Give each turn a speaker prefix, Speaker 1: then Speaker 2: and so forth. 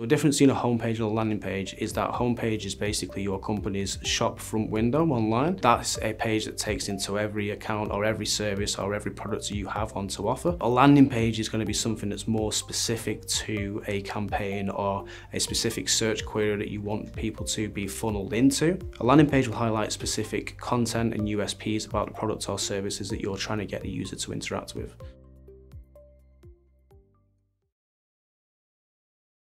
Speaker 1: The difference between a homepage and a landing page is that homepage is basically your company's shop front window online. That's a page that takes into every account or every service or every product you have on to offer. A landing page is going to be something that's more specific to a campaign or a specific search query that you want people to be funneled into. A landing page will highlight specific content and USPs about the products or services that you're trying to get the user to interact with.